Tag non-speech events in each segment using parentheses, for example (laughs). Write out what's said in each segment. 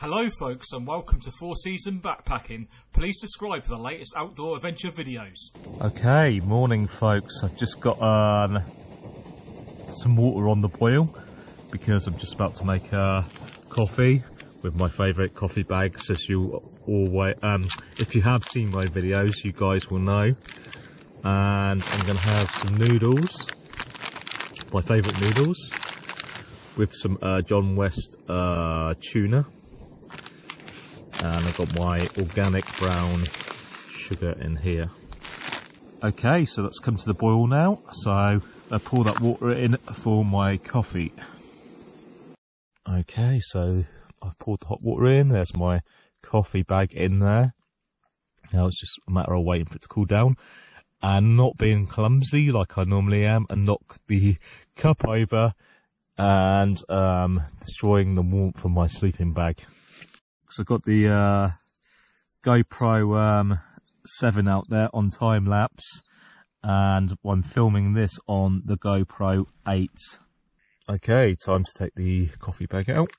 Hello, folks, and welcome to Four Season Backpacking. Please subscribe for the latest outdoor adventure videos. Okay, morning, folks. I've just got um, some water on the boil because I'm just about to make uh, coffee with my favourite coffee bags, as you always. Um, if you have seen my videos, you guys will know. And I'm going to have some noodles, my favourite noodles, with some uh, John West uh, tuna and I've got my organic brown sugar in here. Okay, so that's come to the boil now. So I pour that water in for my coffee. Okay, so I've poured the hot water in. There's my coffee bag in there. Now it's just a matter of waiting for it to cool down and not being clumsy like I normally am and knock the cup over and um, destroying the warmth of my sleeping bag. So I've got the uh, GoPro um, 7 out there on time lapse and I'm filming this on the GoPro 8. Okay, time to take the coffee bag out.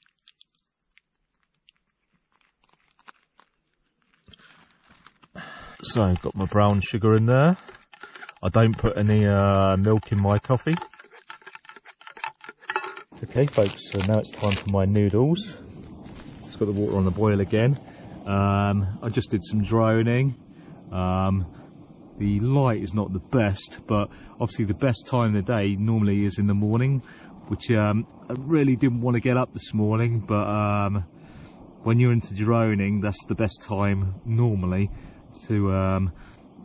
So I've got my brown sugar in there. I don't put any uh, milk in my coffee. Okay folks, so now it's time for my noodles got the water on the boil again. Um, I just did some droning. Um, the light is not the best, but obviously the best time of the day normally is in the morning, which um, I really didn't want to get up this morning, but um, when you're into droning, that's the best time normally to um,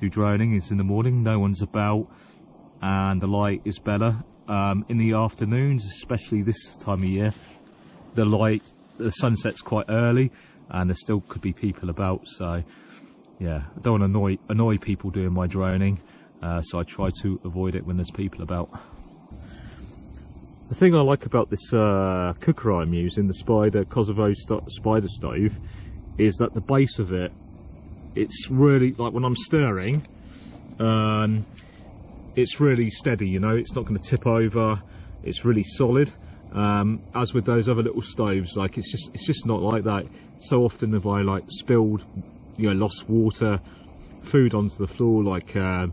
do droning. It's in the morning, no one's about, and the light is better. Um, in the afternoons, especially this time of year, the light the sunset's quite early and there still could be people about so yeah. I don't want to annoy annoy people doing my droning uh, so I try to avoid it when there's people about. The thing I like about this uh, cooker I'm using the Spider Kosovo st Spider stove is that the base of it it's really like when I'm stirring um, it's really steady you know? It's not going to tip over. It's really solid um, as with those other little stoves, like it's just it's just not like that. So often have I like spilled, you know, lost water, food onto the floor, like uh,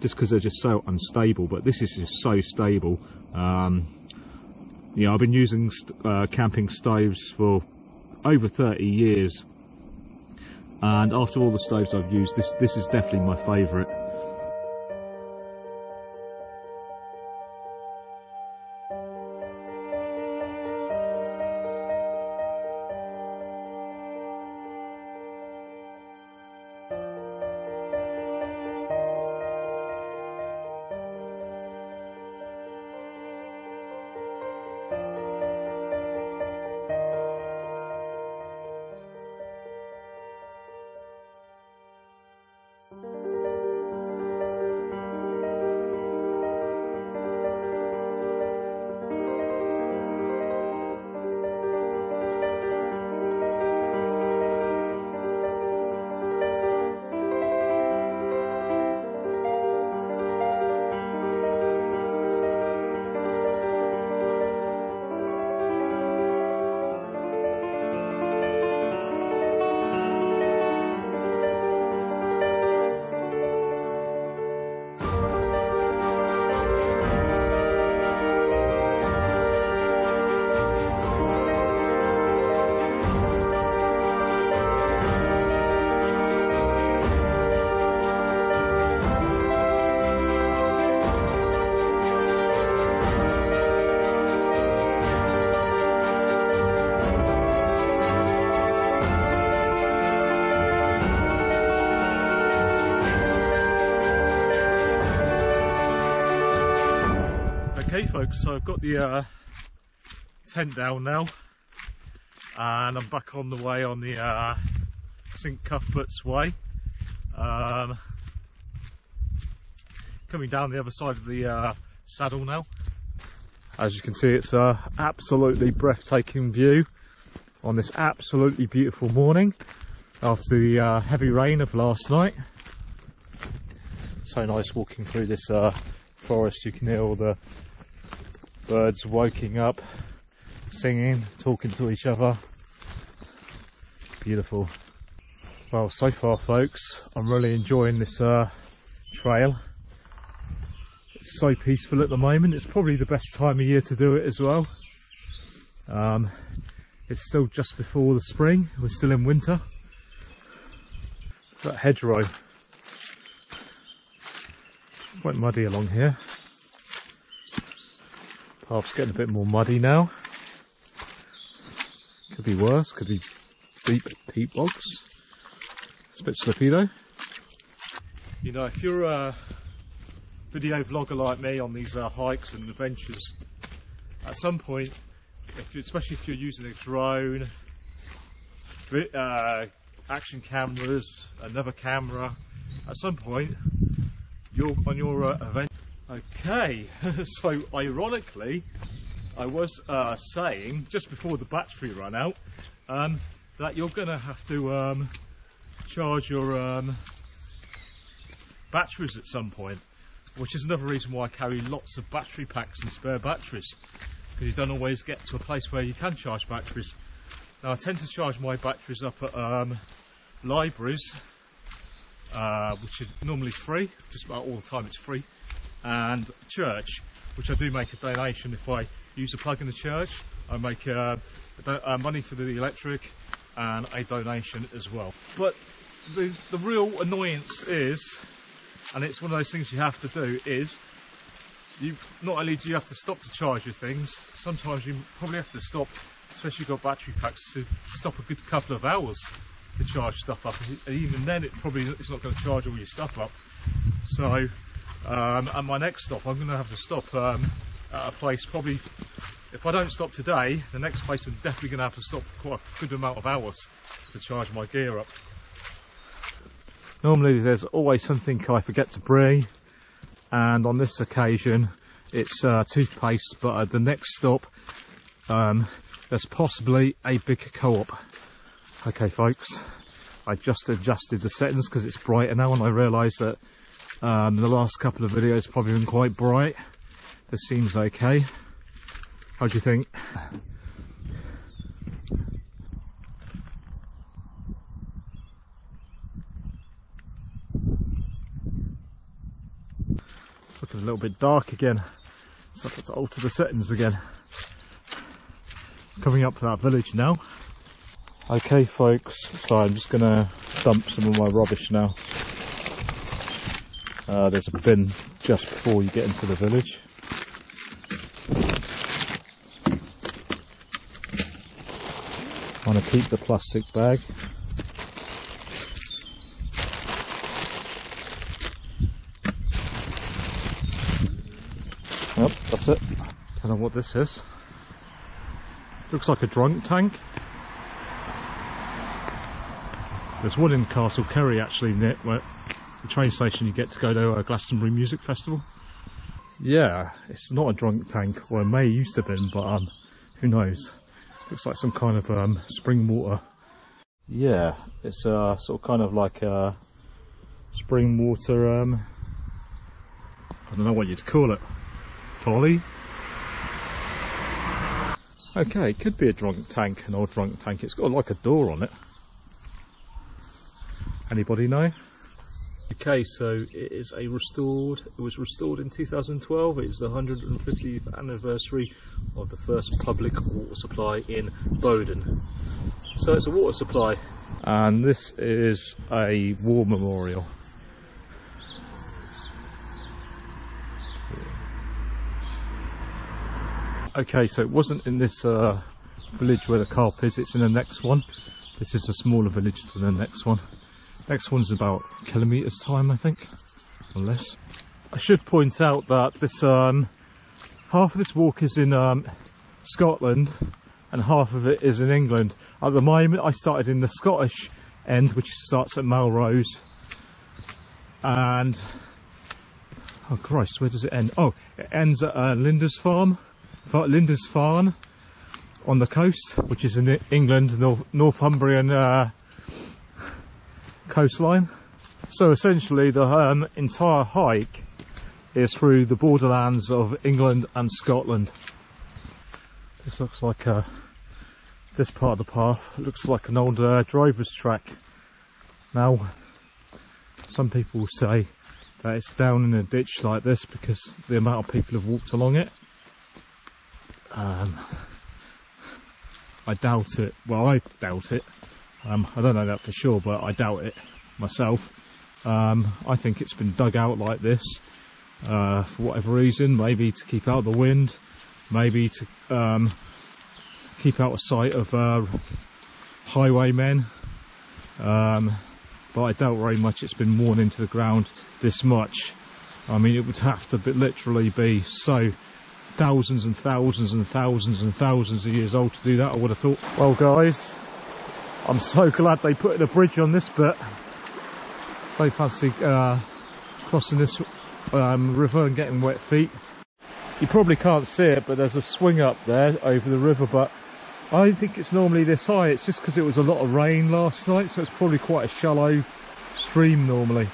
just because they're just so unstable. But this is just so stable. Um, you know, I've been using uh, camping stoves for over 30 years, and after all the stoves I've used, this this is definitely my favourite. Folks, so I've got the uh, tent down now and I'm back on the way on the uh, St Cuthbert's Way. Um, coming down the other side of the uh, saddle now. As you can see it's a absolutely breathtaking view on this absolutely beautiful morning after the uh, heavy rain of last night. So nice walking through this uh, forest, you can hear all the birds waking up, singing, talking to each other. beautiful. Well, so far, folks, I'm really enjoying this uh, trail. It's so peaceful at the moment. It's probably the best time of year to do it as well. Um, it's still just before the spring. We're still in winter. That hedgerow. Quite muddy along here. Path's getting a bit more muddy now. Could be worse, could be deep peat bogs. It's a bit slippy though. You know, if you're a video vlogger like me on these uh, hikes and adventures, at some point, if especially if you're using a drone, uh, action cameras, another camera, at some point, you're on your uh, event. Okay, (laughs) so ironically, I was uh, saying just before the battery ran out um, that you're going to have to um, charge your um, batteries at some point, which is another reason why I carry lots of battery packs and spare batteries because you don't always get to a place where you can charge batteries. Now I tend to charge my batteries up at um, libraries, uh, which are normally free, just about all the time it's free, and church, which I do make a donation if I use a plug in the church. I make uh, uh, money for the electric and a donation as well. But the, the real annoyance is, and it's one of those things you have to do, is you not only do you have to stop to charge your things, sometimes you probably have to stop, especially if you've got battery packs, to stop a good couple of hours to charge stuff up. And even then, it probably it's not going to charge all your stuff up. So, um, at my next stop, I'm going to have to stop um, at a place probably. If I don't stop today, the next place I'm definitely going to have to stop quite a good amount of hours to charge my gear up. Normally, there's always something I forget to bring, and on this occasion, it's uh, toothpaste. But at the next stop, um, there's possibly a big co-op. Okay, folks, I just adjusted the settings because it's brighter now, and I realise that um, the last couple of videos probably been quite bright. This seems okay. How do you think? It's looking a little bit dark again. So I have got to alter the settings again. Coming up to that village now. Okay folks, so I'm just gonna dump some of my rubbish now. Uh, there's a bin just before you get into the village. Want to keep the plastic bag. Yep, that's it. Don't know what this is. Looks like a drunk tank. There's one in Castle Cary actually near the train station you get to go to a Glastonbury Music Festival. Yeah, it's not a drunk tank, or it may used to have been, but um, who knows? Looks like some kind of um, spring water. Yeah, it's uh, sort of kind of like a spring water. Um, I don't know what you'd call it. Folly. Okay, it could be a drunk tank, an old drunk tank. It's got like a door on it. Anybody know? Okay, so it is a restored. It was restored in 2012. It is the 150th anniversary of the first public water supply in Bowden. So it's a water supply, and this is a war memorial. Okay, so it wasn't in this uh, village where the carp is. It's in the next one. This is a smaller village than the next one. Next one's about kilometres time, I think, or less. I should point out that this um, half of this walk is in um, Scotland and half of it is in England. At the moment, I started in the Scottish end, which starts at Melrose, and oh Christ, where does it end? Oh, it ends at uh, Lindisfarne, Fa- Lindisfarne on the coast, which is in England, North- Northumbrian. Uh, coastline. So essentially, the um, entire hike is through the borderlands of England and Scotland. This looks like a this part of the path looks like an old uh, driver's track. Now, some people say that it's down in a ditch like this because the amount of people have walked along it. Um, I doubt it. Well, I doubt it. Um, I don't know that for sure, but I doubt it myself. Um, I think it's been dug out like this uh, for whatever reason, maybe to keep out the wind, maybe to um, keep out of sight of uh, highwaymen. Um, but I doubt very much it's been worn into the ground this much. I mean, it would have to be, literally be so thousands and thousands and thousands and thousands of years old to do that, I would have thought. Well, guys, I'm so glad they put a bridge on this bit. They fancy uh, crossing this um, river and getting wet feet. You probably can't see it, but there's a swing up there over the river, but I don't think it's normally this high. It's just because it was a lot of rain last night, so it's probably quite a shallow stream normally.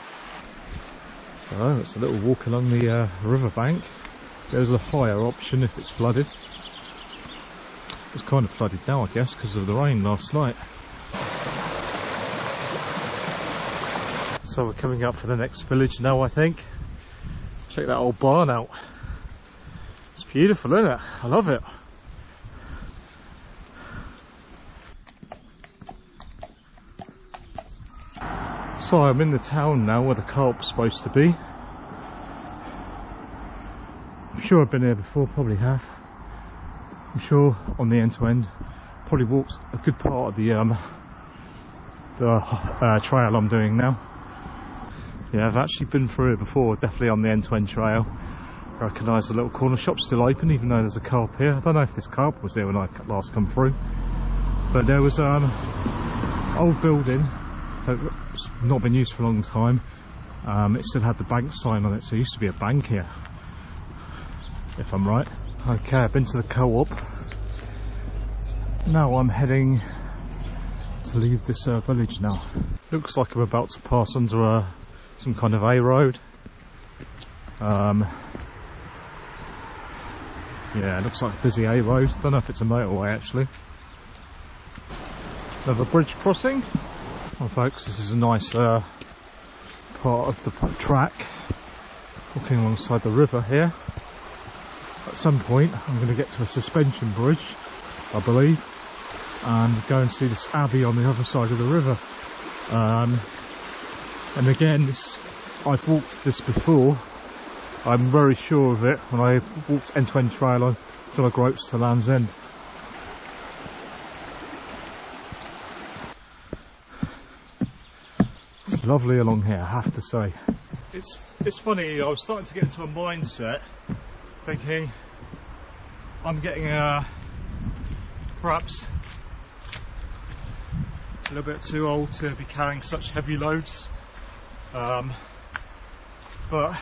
So it's a little walk along the uh, riverbank. There's a higher option if it's flooded. It's kind of flooded now, I guess, because of the rain last night. So we're coming up for the next village now, I think. Check that old barn out. It's beautiful, isn't it? I love it. So I'm in the town now where the co-op's supposed to be. I'm sure I've been here before, probably have. I'm sure on the end to end, probably walked a good part of the um, the uh, trail I'm doing now. Yeah, I've actually been through it before, definitely on the end to end trail. Recognise the little corner shop still open, even though there's a co-op here. I don't know if this co-op was here when I last come through, but there was um old building that's not been used for a long time. Um, it still had the bank sign on it, so it used to be a bank here, if I'm right. Okay, I've been to the co-op. Now I'm heading to leave this uh, village now. Looks like I'm about to pass under uh, some kind of A road. Um, yeah, it looks like a busy A road. Don't know if it's a motorway actually. Another bridge crossing. Well folks, this is a nice uh, part of the track. Walking alongside the river here. At some point I'm going to get to a suspension bridge, I believe, and go and see this abbey on the other side of the river. Um, and again, this, I've walked this before. I'm very sure of it when I walked end-to-end trail on John O'Groats to Land's End. It's lovely along here, I have to say. It's it's funny. I was starting to get into a mindset, thinking I'm getting uh, perhaps a little bit too old to be carrying such heavy loads. Um, but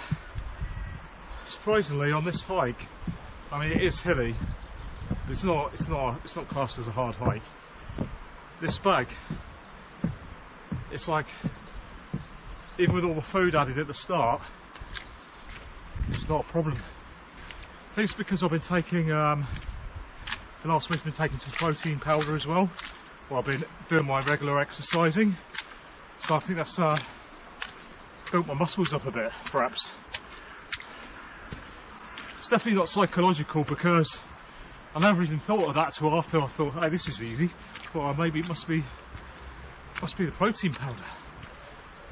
surprisingly, on this hike, I mean it is hilly. But it's not. It's not. It's not classed as a hard hike. This bag, it's like even with all the food added at the start, it's not a problem. I think it's because I've been taking, um, the last week's been taking some protein powder as well, while I've been doing my regular exercising. So I think that's uh, built my muscles up a bit, perhaps. It's definitely not psychological because I never even thought of that till after I thought, hey, this is easy. Well, maybe it must be, must be the protein powder.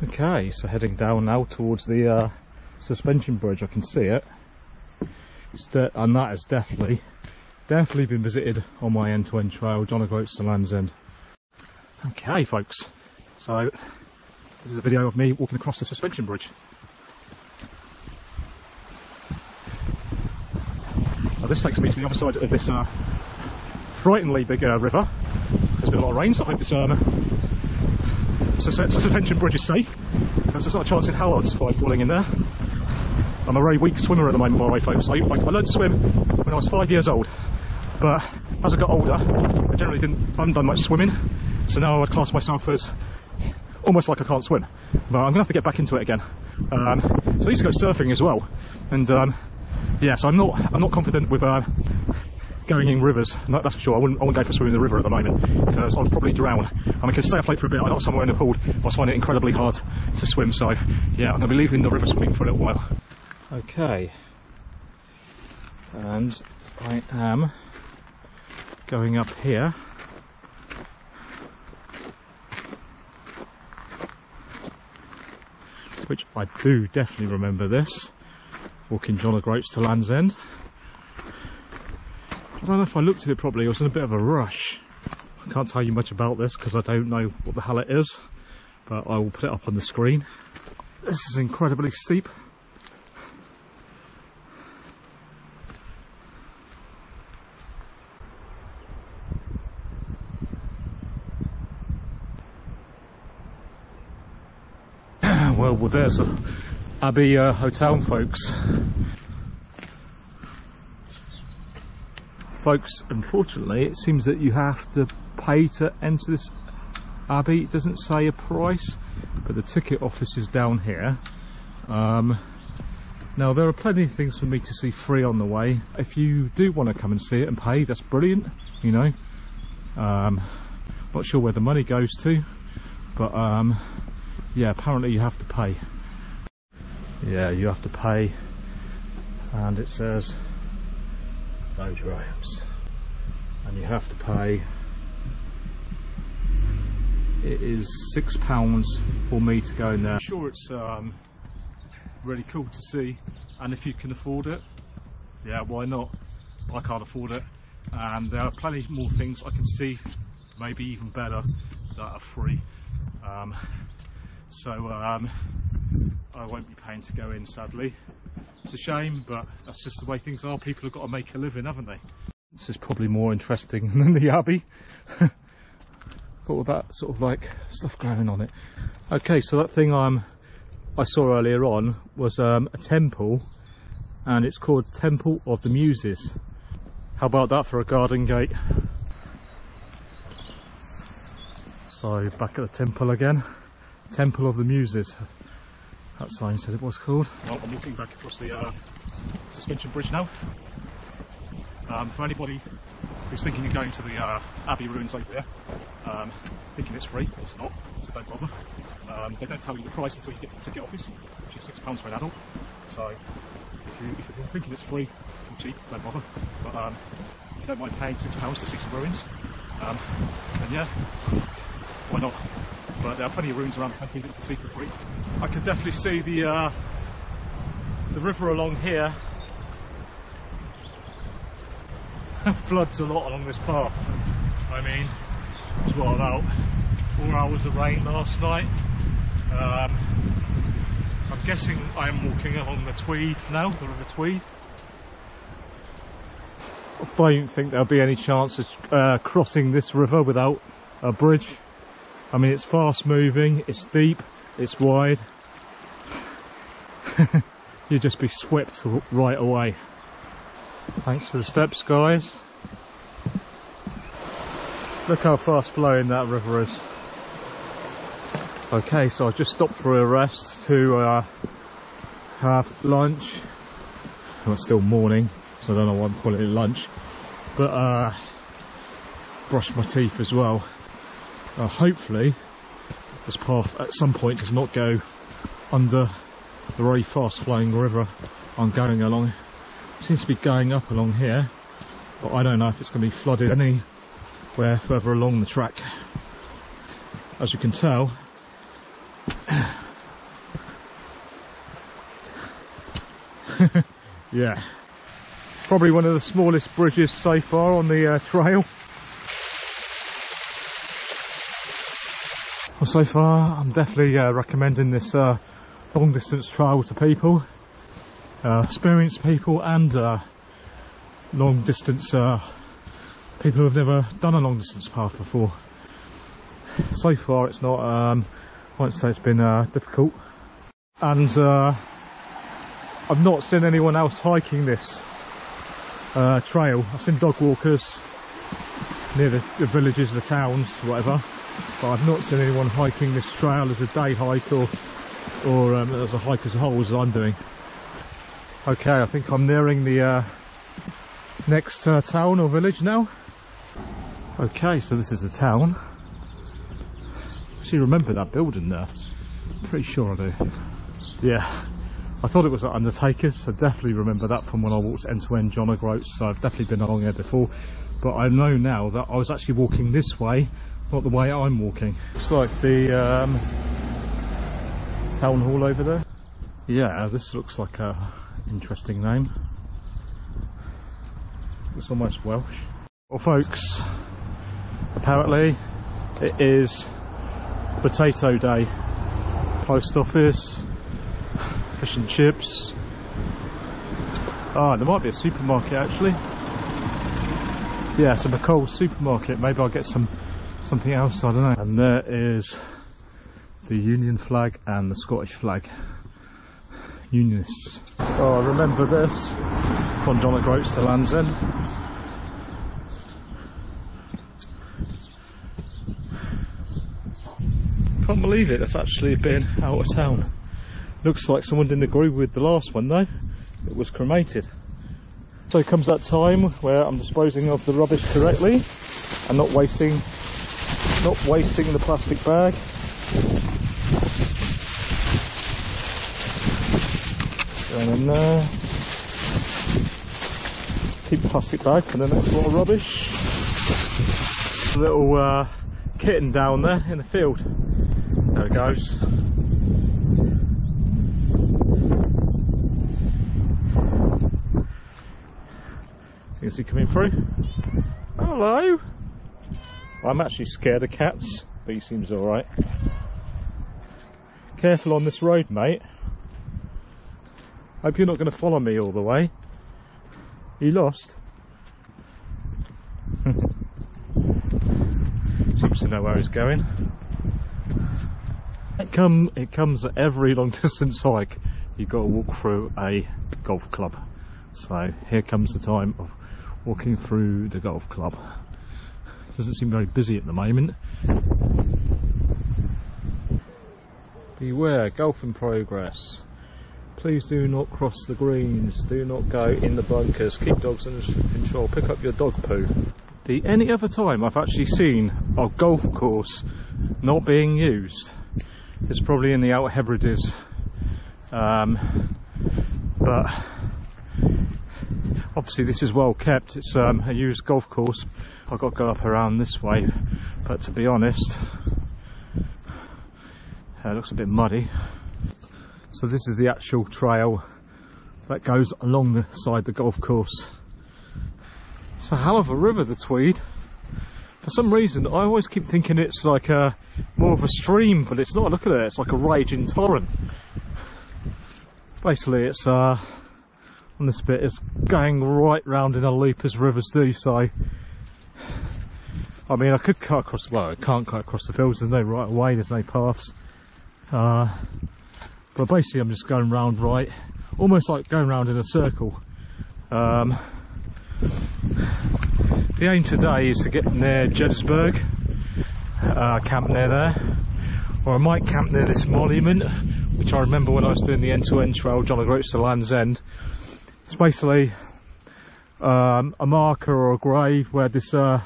Okay, so heading down now towards the uh, suspension bridge, I can see it. and that has definitely, definitely been visited on my end-to-end trail, John O'Groats to Land's End. Okay, folks, so this is a video of me walking across the suspension bridge. Now this takes me to the other side of this uh, frighteningly big uh, river. There's been a lot of rain, so I hope this um, suspension bridge is safe. There's not a chance in hell I'll survive falling in there. I'm a very weak swimmer at the moment, by the way, folks. I, I, learned to swim when I was five years old, but as I got older, I generally didn't, I haven't done much swimming, so now I would class myself as almost like I can't swim. But I'm gonna have to get back into it again. Um, so I used to go surfing as well, and um, yeah, so I'm not, I'm not confident with uh, going in rivers. No, that's for sure. I wouldn't, I wouldn't go for a swim in the river at the moment because I would probably drown. I mean, I could stay afloat for a bit. I got somewhere in the pool. I just find it incredibly hard to swim. So, yeah, I'm to be leaving the river swimming for a little while. Okay. And I am going up here. Which I do definitely remember this. Walking John O'Groats to Land's End. I don't know if I looked at it properly, I was in a bit of a rush. I can't tell you much about this because I don't know what the hell it is, but I will put it up on the screen. This is incredibly steep. Well, there's a Abbey uh, Hotel, folks. Folks, unfortunately, it seems that you have to pay to enter this Abbey. It doesn't say a price, but the ticket office is down here. Um, now, there are plenty of things for me to see free on the way. If you do want to come and see it and pay, that's brilliant, you know. Um, not sure where the money goes to, but um, yeah, apparently you have to pay. Yeah, you have to pay, and it says those rooms, and you have to pay. It is six pounds for me to go in there. Sure, it's um, really cool to see, and if you can afford it, yeah, why not? I can't afford it, and there are plenty more things I can see, maybe even better, that are free. Um, so um, I won't be paying to go in sadly. It's a shame but that's just the way things are, people have got to make a living haven't they? This is probably more interesting (laughs) than the Abbey. (laughs) got all that sort of like stuff going on it. Okay so that thing um, I saw earlier on was um, a temple and it's called Temple of the Muses. How about that for a garden gate? So back at the temple again. Temple of the Muses. That sign said it was called. Well, I'm walking back across the uh, suspension bridge now. Um, for anybody who's thinking of going to the uh, Abbey ruins over there, um, thinking it's free, it's not, so don't bother. Um, they don't tell you the price until you get to the ticket office, which is £6 for an adult. So if, you, you're thinking it's free or cheap, don't bother. But um, if you don't mind paying £6 to see some ruins, um, then yeah, why not? But there are plenty of rooms around the country that you can see for free. I can definitely see the uh, the river along here (laughs) floods a lot along this path. I mean, it was what about four hours of rain last night. Um, I'm guessing I am walking along the Tweed now, the River Tweed. I don't think there'll be any chance of uh, crossing this river without a bridge. I mean, it's fast moving, it's deep, it's wide. (laughs) You'd just be swept right away. Thanks for the steps, guys. Look how fast flowing that river is. Okay, so I just stopped for a rest to uh, have lunch. Well, it's still morning, so I don't know why I'm calling it lunch. But uh, brush my teeth as well. Uh, hopefully, this path at some point does not go under the very fast flowing river I'm going along. It seems to be going up along here, but I don't know if it's going to be flooded anywhere further along the track. As you can tell, (laughs) yeah, probably one of the smallest bridges so far on the uh, trail. So far, I'm definitely uh, recommending this uh, long distance trail to people, uh, experienced people, and uh, long distance uh, people who have never done a long distance path before. So far, it's not, um, I won't say it's been uh, difficult, and I've not seen anyone else hiking this trail. I've seen dog walkers near the, the villages, the towns, whatever but I've not seen anyone hiking this trail as a day hike or or um, as a hike as a whole as I'm doing. Okay, I think I'm nearing the uh, next uh, town or village now. Okay, so this is the town. Actually, remember that building there? Pretty sure I do. Yeah, I thought it was Undertaker's. So definitely remember that from when I walked end to end John O'Groats. So I've definitely been along there before. But I know now that I was actually walking this way, not the way I'm walking. It's like the um, town hall over there. Yeah, this looks like a interesting name. It's almost Welsh. Well, folks, apparently it is Potato Day. Post office, fish and chips. Ah, there might be a supermarket actually. Yeah, it's a McColl's supermarket. Maybe I'll get some something else. I don't know. And there is the Union flag and the Scottish flag. Unionists. Oh, I remember this from John O'Groats to Land's End. Can't believe it, it's actually been out of town. Looks like someone didn't agree with the last one though. It was cremated. So comes that time where I'm disposing of the rubbish correctly and not wasting not wasting the plastic bag. Going in there. Keep the plastic bag for the next lot of rubbish. A Little uh, kitten down there in the field. There it goes. Is he coming through? Hello. I'm actually scared of cats, but he seems alright. Careful on this road, mate. Hope you're not going to follow me all the way. You lost? (laughs) Seems to know where he's going. It come it comes at every long (laughs) distance hike. You've got to walk through a golf club. So here comes the time of walking through the golf club. Doesn't seem very busy at the moment. Beware, golf in progress. Please do not cross the greens. Do not go in the bunkers. Keep dogs under control. Pick up your dog poo. The any other time I've actually seen a golf course not being used is probably in the Outer Hebrides. Um, but obviously this is well kept. It's um, a used golf course. I've got to go up around this way, but to be honest, uh, it looks a bit muddy. So this is the actual trail that goes along the side the golf course. It's a hell of a river, the Tweed. For some reason, I always keep thinking it's like a more of a stream, but it's not. Look at it; it's like a raging torrent. Basically, it's uh, this bit is going right round in a loop as rivers do. So, I mean, I could cut across. Well, I can't cut across the fields. There's no right of way. There's no paths. Uh, but basically, I'm just going round right, almost like going round in a circle. Um, the aim today is to get near Jedburgh, uh, camp near there, or I might camp near this monument, which I remember when I was doing the end-to-end trail, John O'Groats to Land's End. It's basically um, a marker or a grave where this uh,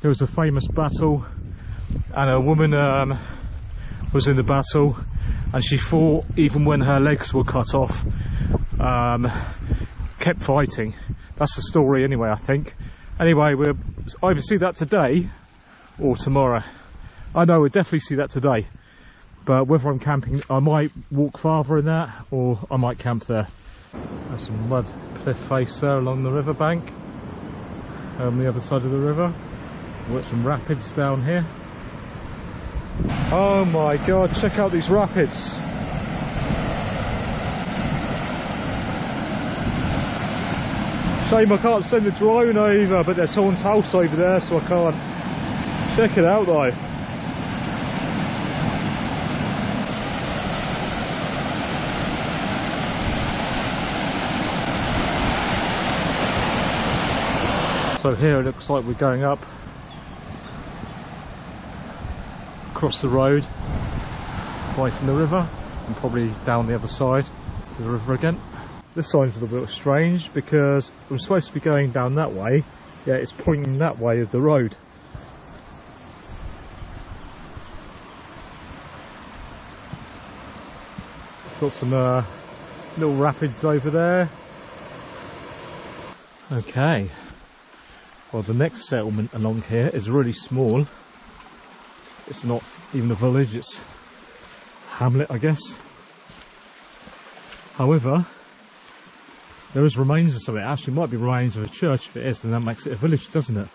there was a famous battle, and a woman um, was in the battle, and she fought even when her legs were cut off. Um, kept fighting. That's the story, anyway. I think. Anyway, we'll either see that today or tomorrow. I know we'll definitely see that today. But whether I'm camping, I might walk farther in that or I might camp there. There's some mud cliff face there along the riverbank. On the other side of the river. We've got some rapids down here. Oh my god, check out these rapids. Shame I can't send the drone over, but there's someone's house over there, so I can't. Check it out though. So here it looks like we're going up across the road away from the river and probably down the other side to the river again. This sign's a little bit strange because I'm supposed to be going down that way, yeah, it's pointing that way of the road. Got some uh, little rapids over there. Okay. Well, the next settlement along here is really small. It's not even a village, it's hamlet, I guess. However, there is remains of something. It actually might be remains of a church. If it is, then that makes it a village, doesn't it?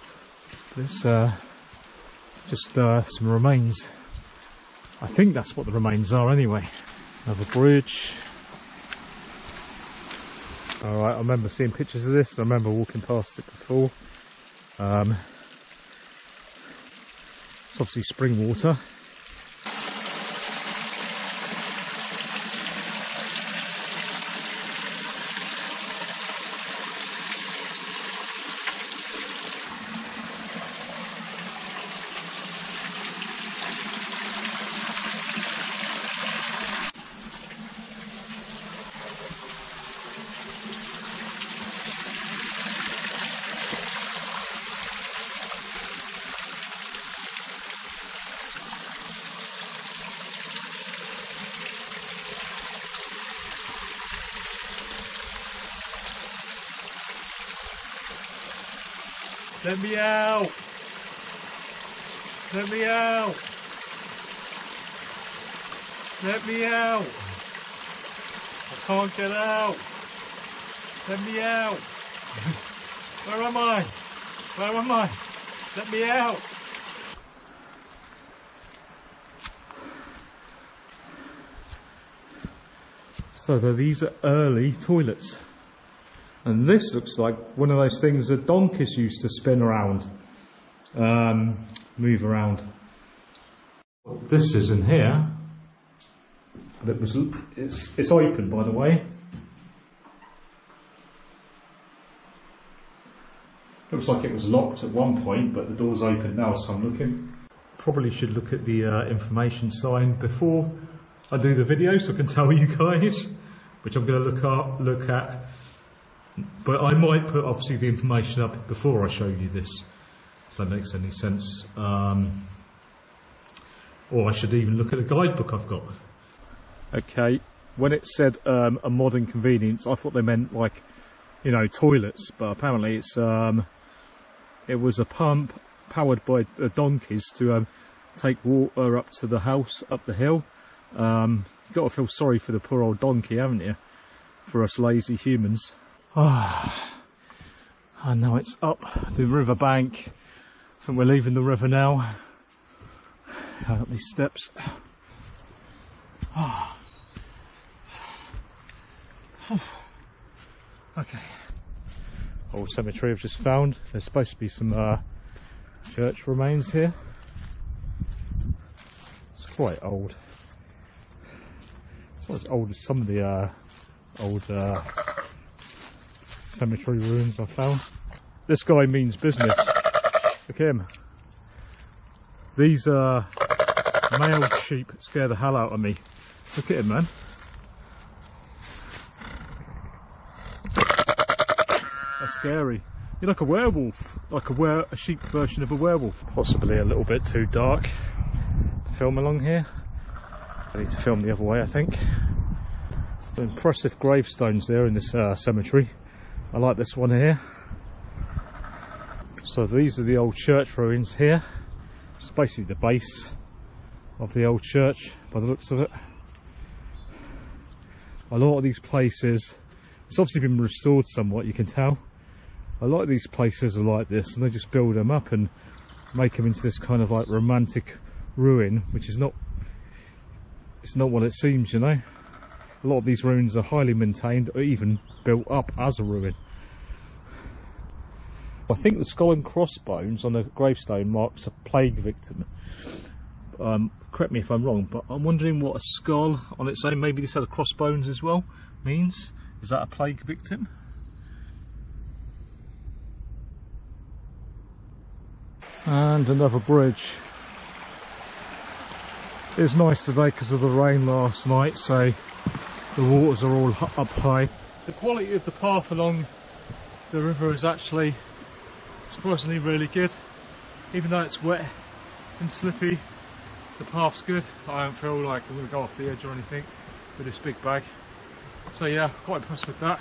But it's uh, just uh, some remains. I think that's what the remains are anyway. Another bridge. Alright, I remember seeing pictures of this. I remember walking past it before. Um, it's obviously spring water. Let me out! Let me out! Let me out! I can't get out! Let me out! Where am I? Where am I? Let me out! So these are early toilets. And this looks like one of those things that donkeys used to spin around, um, move around. This is in here, but it was it's it's open by the way. Looks like it was locked at one point, but the door's open now, so I'm looking. Probably should look at the uh, information sign before I do the video, so I can tell you guys, which I'm going to look up, look at. But I might put obviously the information up before I show you this, if that makes any sense. Um, or I should even look at the guidebook I've got. Okay, when it said um, a modern convenience, I thought they meant like, you know, toilets, but apparently it's um, it was a pump powered by uh, donkeys to um, take water up to the house up the hill. Um, you've got to feel sorry for the poor old donkey, haven't you? For us lazy humans. Ah, I know it's up the river bank. I think we're leaving the river now. Up these steps. Ah. (sighs) Okay. Old cemetery I've just found. There's supposed to be some uh, church remains here. It's quite old. It's not as old as some of the uh, old uh, cemetery ruins I found. This guy means business. Look at him. These uh, male sheep scare the hell out of me. Look at him, man. That's scary. You're like a werewolf, like a were a sheep version of a werewolf. Possibly a little bit too dark to film along here. I need to film the other way, I think. Impressive gravestones there in this uh, cemetery. I like this one here. So these are the old church ruins here. It's basically the base of the old church by the looks of it. A lot of these places, it's obviously been restored somewhat, you can tell. A lot of these places are like this and they just build them up and make them into this kind of like romantic ruin, which is not, it's not what it seems, you know. A lot of these ruins are highly maintained or even built up as a ruin. I think the skull and crossbones on the gravestone marks a plague victim. Um, correct me if I'm wrong, but I'm wondering what a skull on its own, maybe this has crossbones as well, means. Is that a plague victim? And another bridge. It's nice today because of the rain last night, so the waters are all up high. The quality of the path along the river is actually surprisingly really good. Even though it's wet and slippy, the path's good. I don't feel like I'm going to go off the edge or anything with this big bag. So yeah, quite impressed with that.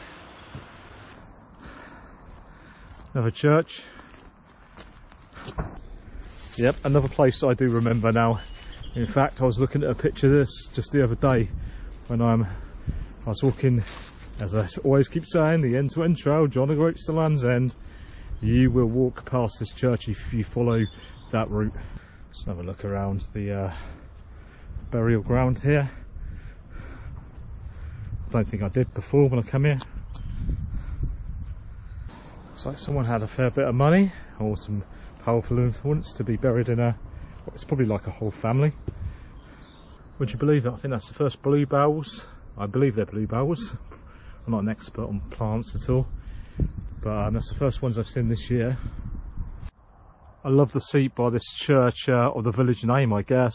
Another church. Yep, another place I do remember now. In fact, I was looking at a picture of this just the other day when I'm, I was walking, as I always keep saying, the end-to-end trail, John O'Groats to Land's End. You will walk past this church if you follow that route. Let's have a look around the uh, burial ground here. I don't think I did before when I come here. Looks like someone had a fair bit of money or some powerful influence to be buried in a, well, it's probably like a whole family. Would you believe it? I think that's the first bluebells. I believe they're bluebells. I'm not an expert on plants at all, but um, that's the first ones I've seen this year. I love the seat by this church uh, or the village name, I guess.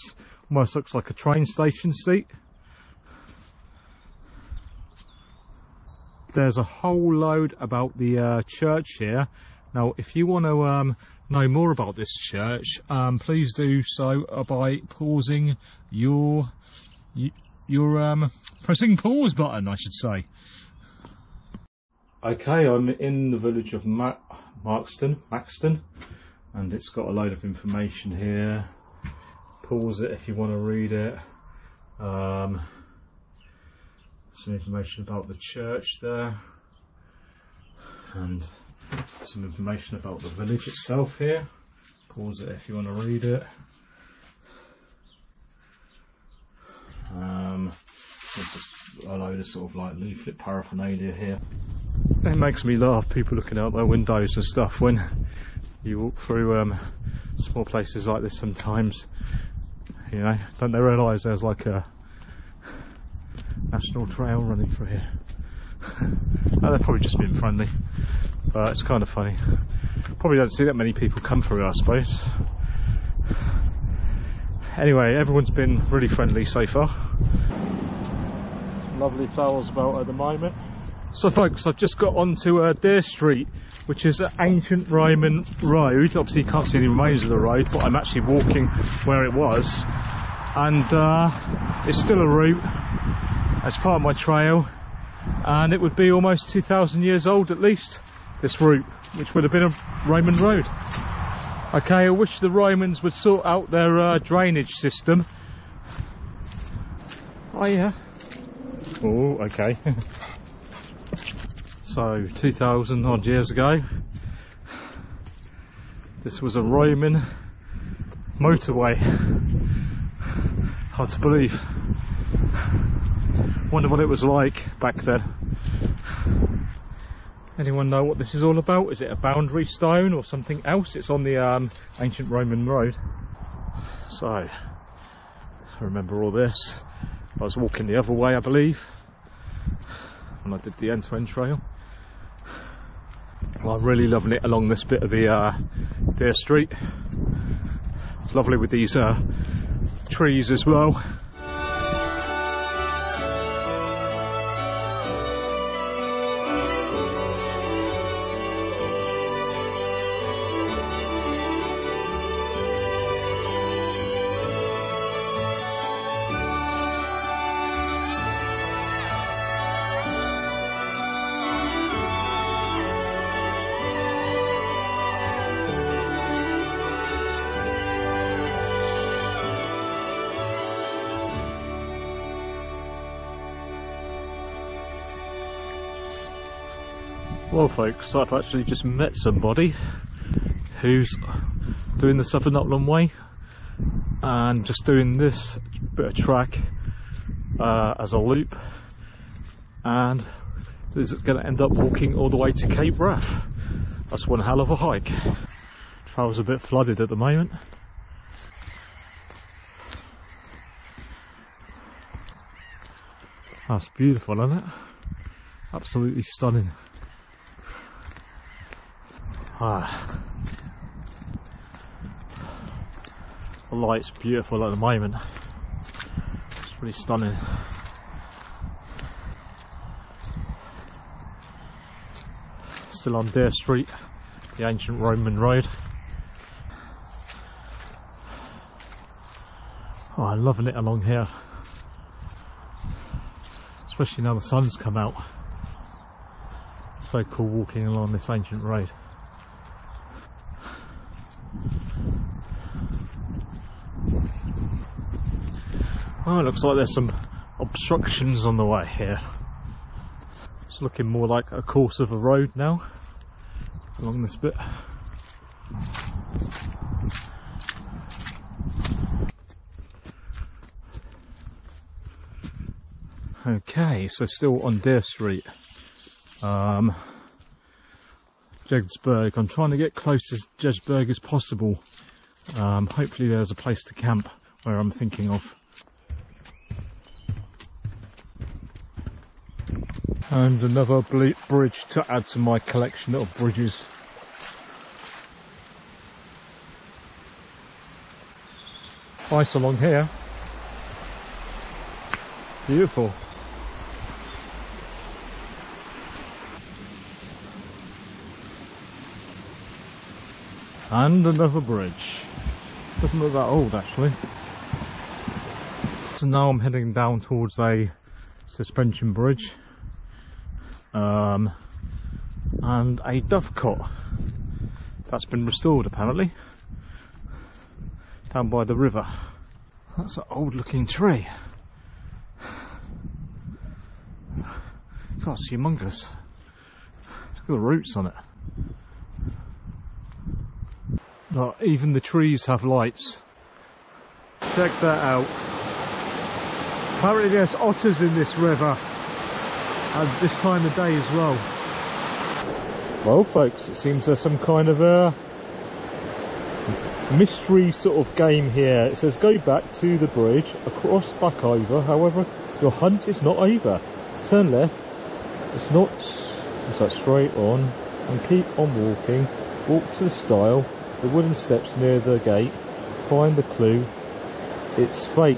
Almost looks like a train station seat. There's a whole load about the uh, church here. Now, if you want to um, know more about this church, um, please do so by pausing your your um, pressing pause button, I should say. Okay, I'm in the village of Ma Markston, Maxton, and it's got a load of information here. Pause it if you want to read it. Um, some information about the church there, and some information about the village itself here. Pause it if you want to read it. Um, a load of sort of like leaflet paraphernalia here. It makes me laugh, people looking out their windows and stuff when you walk through um, small places like this sometimes. You know, don't they realise there's like a national trail running through here? (laughs) oh, they're probably just being friendly, but it's kind of funny. Probably don't see that many people come through, I suppose. Anyway, everyone's been really friendly so far. Lovely flowers about at the moment. So folks, I've just got onto uh, Dere Street, which is an ancient Roman road. Obviously you can't see any remains of the road, but I'm actually walking where it was. And uh, it's still a route as part of my trail. And it would be almost 2,000 years old at least, this route, which would have been a Roman road. Okay, I wish the Romans would sort out their uh, drainage system. Oh yeah. Oh, okay. (laughs) so, 2,000 odd years ago, this was a Roman motorway. Hard to believe. Wonder what it was like back then. Anyone know what this is all about? Is it a boundary stone or something else? It's on the um, ancient Roman road. So, I remember all this. I was walking the other way, I believe, and I did the end-to-end trail. Well, I'm really loving it along this bit of the uh, Dere Street. It's lovely with these uh, trees as well. Well folks, I've actually just met somebody who's doing the Southern Upland Way and just doing this bit of track uh, as a loop and this is going to end up walking all the way to Cape Wrath. That's one hell of a hike. Trail's a bit flooded at the moment. That's beautiful, isn't it? Absolutely stunning. Ah. The light's beautiful at the moment. It's really stunning. still on Dere Street, the ancient Roman road. Oh, I'm loving it along here. Especially now the sun's come out. It's very cool walking along this ancient road. Oh, it looks like there's some obstructions on the way here. It's looking more like a course of a road now along this bit. Okay, so still on Dere Street. Um. I'm trying to get close to Jedburgh as possible. Um, hopefully there's a place to camp where I'm thinking of. And another bridge to add to my collection of bridges. Ice along here. Beautiful. And another bridge. Doesn't look that old actually. So now I'm heading down towards a suspension bridge um, and a dovecot that's been restored apparently down by the river. That's an old looking tree. God, it's humongous. Look at the roots on it. Look, even the trees have lights. Check that out. Apparently there's otters in this river at this time of day as well. Well folks, it seems there's some kind of a mystery sort of game here. It says go back to the bridge, across back over, however your hunt is not over. Turn left, it's not, it's like straight on, and keep on walking. Walk to the stile, the wooden steps near the gate, find the clue, it's fate.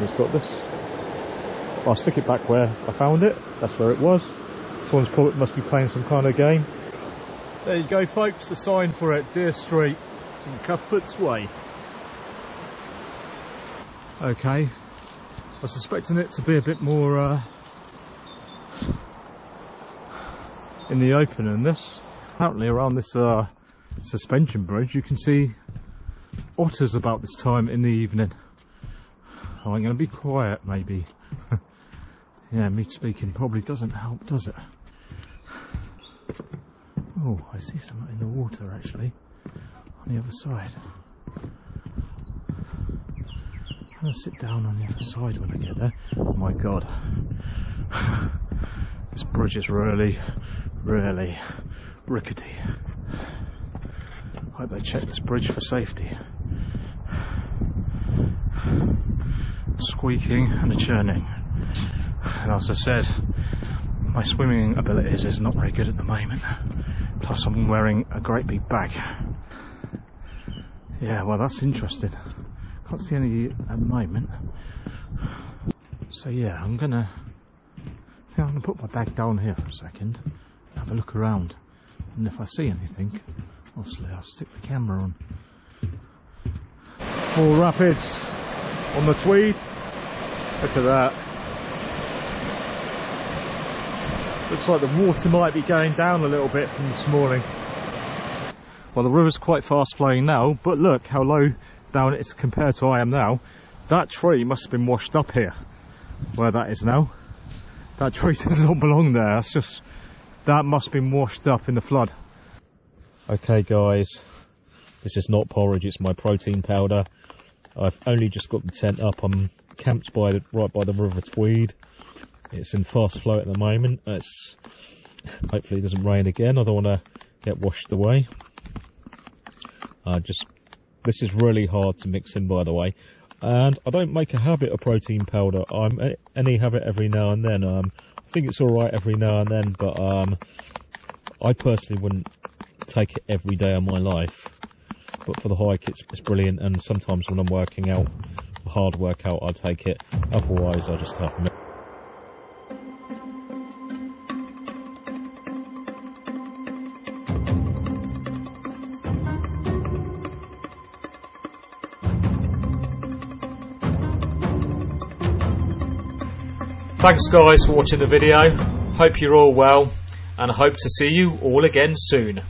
It's got this. I'll stick it back where I found it, that's where it was. Someone's probably must be playing some kind of game. There you go folks, the sign for it, Dere Street, in Cuthbert's Way. Okay, I was suspecting it to be a bit more uh, in the open than this. Apparently around this uh, suspension bridge you can see otters about this time in the evening. Oh, I'm going to be quiet maybe. (laughs) yeah, me speaking probably doesn't help, does it? Oh, I see something in the water actually on the other side. I'm going to sit down on the other side when I get there. Oh my god. (sighs) This bridge is really, really rickety. Hope they check this bridge for safety. Squeaking and a churning. And as I said, my swimming abilities is not very good at the moment. Plus I'm wearing a great big bag. Yeah, well that's interesting. Can't see any at the moment. So yeah, I'm gonna I think I'm gonna put my bag down here for a second, have a look around, and if I see anything, obviously I'll stick the camera on. More rapids on the Tweed. Look at that. Looks like the water might be going down a little bit from this morning. Well, the river's quite fast flowing now, but look how low down it is compared to I am now. That tree must have been washed up here, where that is now. That tree (laughs) does not belong there. That's just that must have been washed up in the flood. Okay, guys, this is not porridge. It's my protein powder. I've only just got the tent up. I'm camped by the, right by the River Tweed. It's in fast flow at the moment. It's hopefully it doesn't rain again. I don't want to get washed away. Uh, just this is really hard to mix in, by the way and I don't make a habit of protein powder. I'm any have it every now and then. Um, I think it's all right every now and then, but um, I personally wouldn't take it every day of my life. But for the hike, it's, it's brilliant. And sometimes when I'm working out, hard workout, I take it. Otherwise, I just have. Thanks guys for watching the video. Hope you're all well and I hope to see you all again soon.